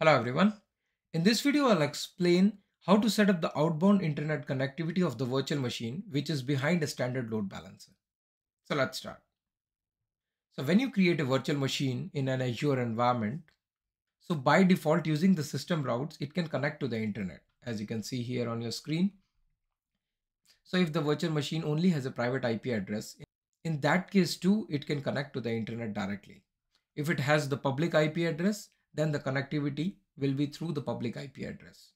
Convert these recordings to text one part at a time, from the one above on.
Hello everyone. In this video, I'll explain how to set up the outbound internet connectivity of the virtual machine, which is behind a standard load balancer. So let's start. So when you create a virtual machine in an Azure environment, so by default using the system routes, it can connect to the internet as you can see here on your screen. So if the virtual machine only has a private IP address, in that case too, it can connect to the internet directly. If it has the public IP address, then the connectivity will be through the public IP address.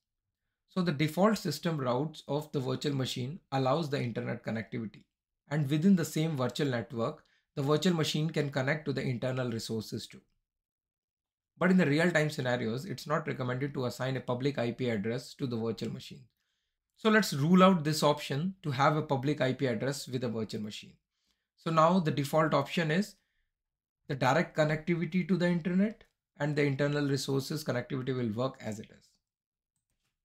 So the default system routes of the virtual machine allows the internet connectivity. And within the same virtual network, the virtual machine can connect to the internal resources too. But in the real-time scenarios, it's not recommended to assign a public IP address to the virtual machine. So let's rule out this option to have a public IP address with a virtual machine. So now the default option is the direct connectivity to the internet and the internal resources connectivity will work as it is.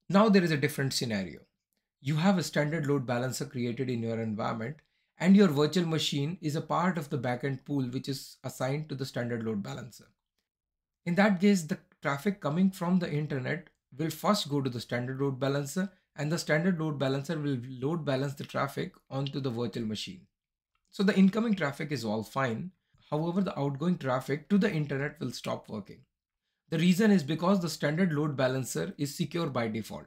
Now there is a different scenario. You have a standard load balancer created in your environment and your virtual machine is a part of the backend pool which is assigned to the standard load balancer. In that case, the traffic coming from the internet will first go to the standard load balancer and the standard load balancer will load balance the traffic onto the virtual machine. So the incoming traffic is all fine. However, the outgoing traffic to the internet will stop working. The reason is because the standard load balancer is secure by default.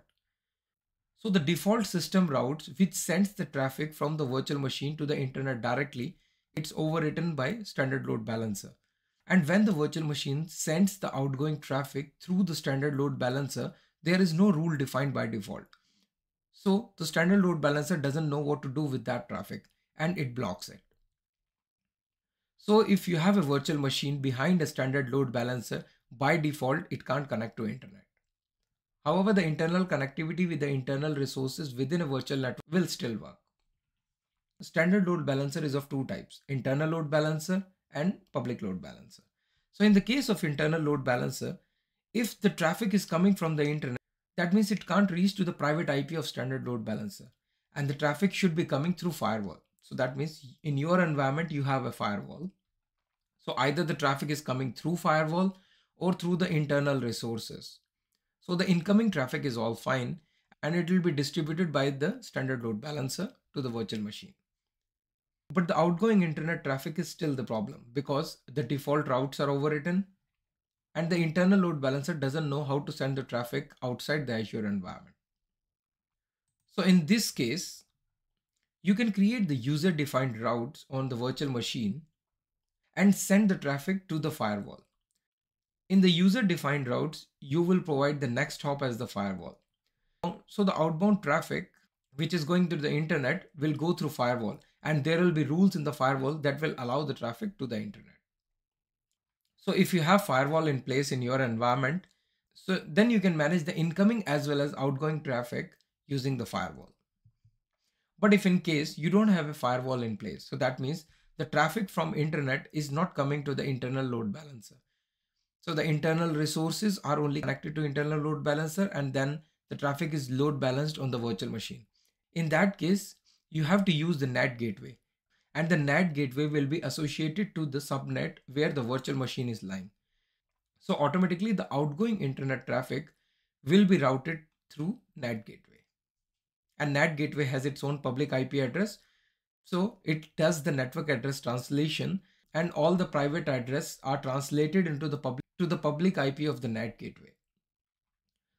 So the default system routes which sends the traffic from the virtual machine to the internet directly, it's overwritten by standard load balancer. And when the virtual machine sends the outgoing traffic through the standard load balancer, there is no rule defined by default. So the standard load balancer doesn't know what to do with that traffic and it blocks it. So if you have a virtual machine behind a standard load balancer, by default, it can't connect to internet. However, the internal connectivity with the internal resources within a virtual network will still work. Standard load balancer is of two types, internal load balancer and public load balancer. So in the case of internal load balancer, if the traffic is coming from the internet, that means it can't reach to the private IP of standard load balancer and the traffic should be coming through firewall. So that means in your environment, you have a firewall. So either the traffic is coming through firewall or through the internal resources. So the incoming traffic is all fine and it will be distributed by the standard load balancer to the virtual machine. But the outgoing internet traffic is still the problem because the default routes are overwritten and the internal load balancer doesn't know how to send the traffic outside the Azure environment. So in this case, you can create the user defined routes on the virtual machine and send the traffic to the firewall. In the user defined routes, you will provide the next hop as the firewall. So the outbound traffic, which is going to the internet will go through firewall and there will be rules in the firewall that will allow the traffic to the internet. So if you have firewall in place in your environment, so then you can manage the incoming as well as outgoing traffic using the firewall. But if in case you don't have a firewall in place, so that means the traffic from internet is not coming to the internal load balancer. So the internal resources are only connected to internal load balancer and then the traffic is load balanced on the virtual machine. In that case, you have to use the NAT gateway and the NAT gateway will be associated to the subnet where the virtual machine is lying. So automatically the outgoing internet traffic will be routed through NAT gateway. And NAT gateway has its own public IP address. So it does the network address translation and all the private address are translated into the public to the public IP of the NAT gateway.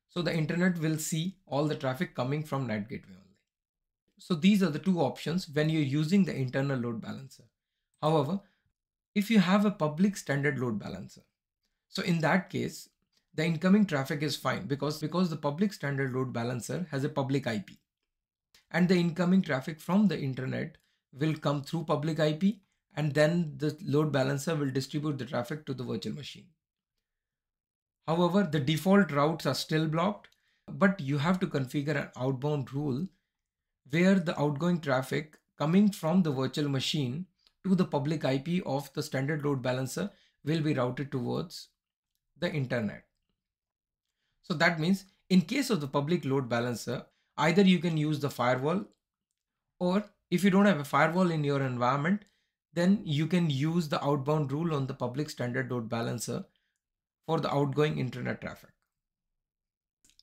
So the internet will see all the traffic coming from NAT gateway only. So these are the two options when you're using the internal load balancer. However, if you have a public standard load balancer, so in that case, the incoming traffic is fine because, because the public standard load balancer has a public IP and the incoming traffic from the internet will come through public IP and then the load balancer will distribute the traffic to the virtual machine. However, the default routes are still blocked, but you have to configure an outbound rule where the outgoing traffic coming from the virtual machine to the public IP of the standard load balancer will be routed towards the internet. So that means in case of the public load balancer, either you can use the firewall or if you don't have a firewall in your environment, then you can use the outbound rule on the public standard load balancer for the outgoing internet traffic.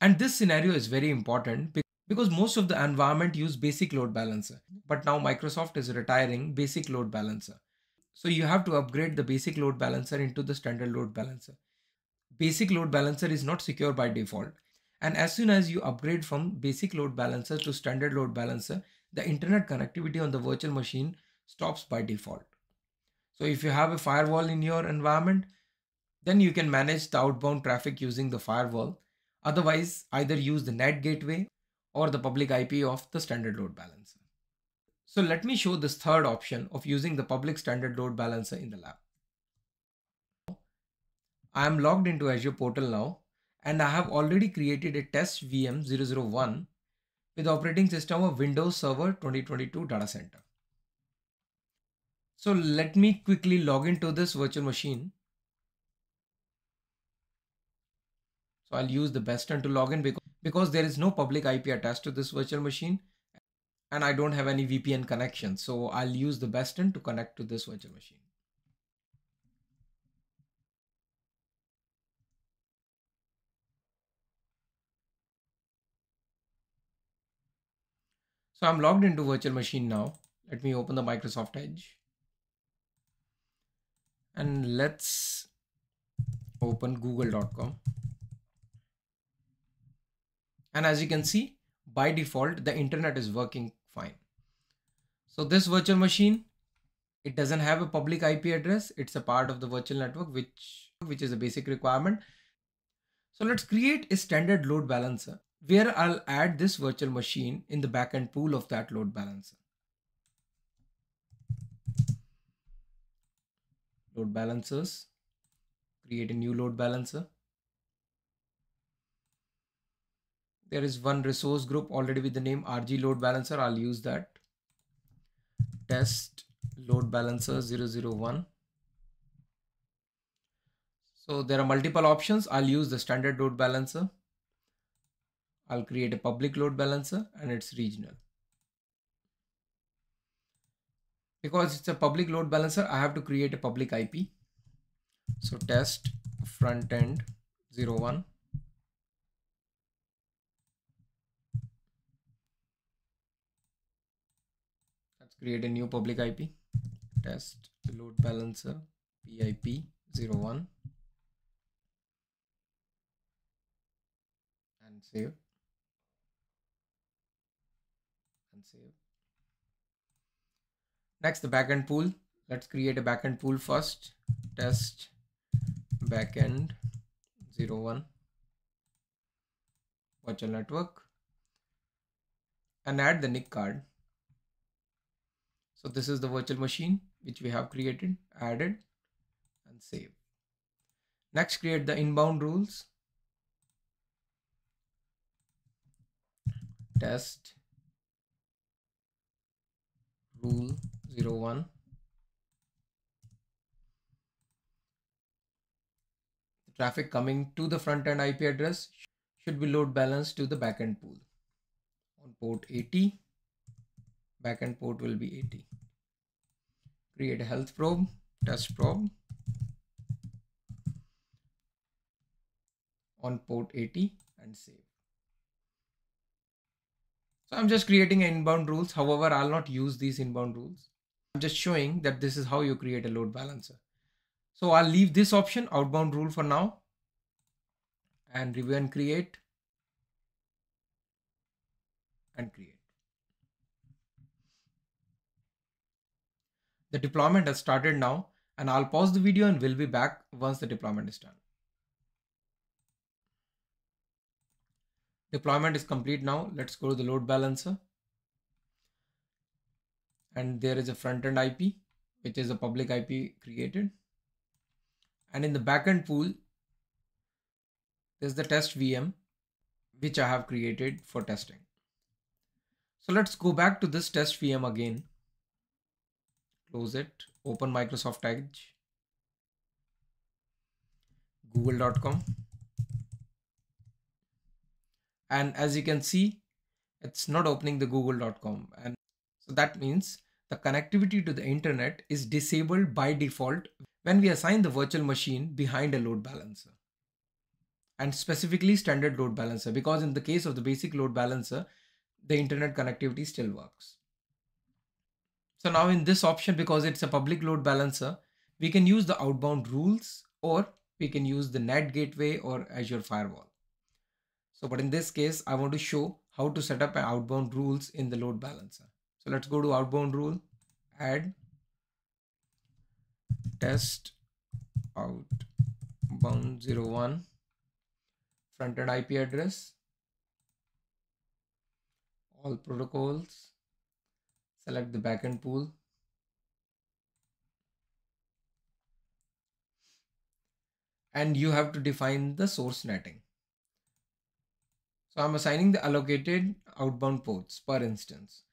And this scenario is very important because most of the environment use basic load balancer. But now Microsoft is retiring basic load balancer. So you have to upgrade the basic load balancer into the standard load balancer. Basic load balancer is not secure by default. And as soon as you upgrade from basic load balancer to standard load balancer, the internet connectivity on the virtual machine stops by default. So if you have a firewall in your environment, then you can manage the outbound traffic using the firewall. Otherwise, either use the NAT gateway or the public IP of the standard load balancer. So let me show this third option of using the public standard load balancer in the lab. I am logged into Azure portal now and I have already created a test VM 001 with operating system of Windows Server 2022 data center. So let me quickly log into this virtual machine. So I'll use the Bastion to log in because, because there is no public IP attached to this virtual machine and I don't have any VPN connection. So I'll use the Bastion to connect to this virtual machine. So I'm logged into virtual machine now. Let me open the Microsoft Edge. And let's open google.com. And as you can see, by default, the internet is working fine. So this virtual machine, it doesn't have a public IP address. It's a part of the virtual network, which, which is a basic requirement. So let's create a standard load balancer where I'll add this virtual machine in the backend pool of that load balancer. Load balancers, create a new load balancer. There is one resource group already with the name RG load balancer. I'll use that. Test load balancer 001. So there are multiple options. I'll use the standard load balancer. I'll create a public load balancer and it's regional. Because it's a public load balancer, I have to create a public IP. So test front end 01. Let's create a new public IP. Test load balancer PIP 01 and save. and save. Next, the backend pool. Let's create a backend pool first. Test backend 01 virtual network and add the NIC card. So this is the virtual machine which we have created, added and save. Next, create the inbound rules. Test rule 01 the traffic coming to the front end IP address should be load balanced to the backend pool. On port 80 backend port will be 80 create a health probe test probe. On port 80 and save so I'm just creating inbound rules. However, I'll not use these inbound rules. I'm just showing that this is how you create a load balancer. So I'll leave this option outbound rule for now and review and create and create. The deployment has started now and I'll pause the video and we'll be back once the deployment is done. Deployment is complete now. Let's go to the load balancer. And there is a front-end IP, which is a public IP created. And in the backend pool, there's the test VM, which I have created for testing. So let's go back to this test VM again. Close it, open Microsoft Edge, google.com and as you can see it's not opening the google.com and so that means the connectivity to the internet is disabled by default when we assign the virtual machine behind a load balancer and specifically standard load balancer because in the case of the basic load balancer, the internet connectivity still works. So now in this option, because it's a public load balancer, we can use the outbound rules or we can use the NAT gateway or Azure firewall. So, but in this case, I want to show how to set up an outbound rules in the load balancer. So let's go to outbound rule, add test outbound 01 front-end IP address, all protocols, select the backend pool. And you have to define the source netting. So I'm assigning the allocated outbound ports per instance.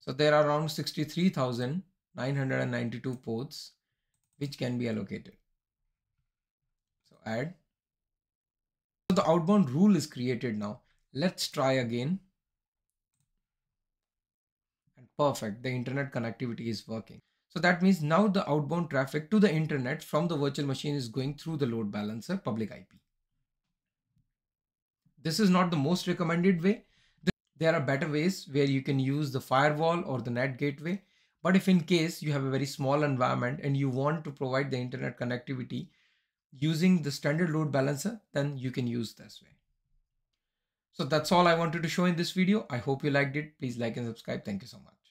So there are around 63,992 ports which can be allocated. So add. So the outbound rule is created now. Let's try again. And perfect, the internet connectivity is working. So that means now the outbound traffic to the internet from the virtual machine is going through the load balancer public IP. This is not the most recommended way. There are better ways where you can use the firewall or the NAT gateway. But if in case you have a very small environment and you want to provide the internet connectivity using the standard load balancer, then you can use this way. So that's all I wanted to show in this video. I hope you liked it. Please like and subscribe. Thank you so much.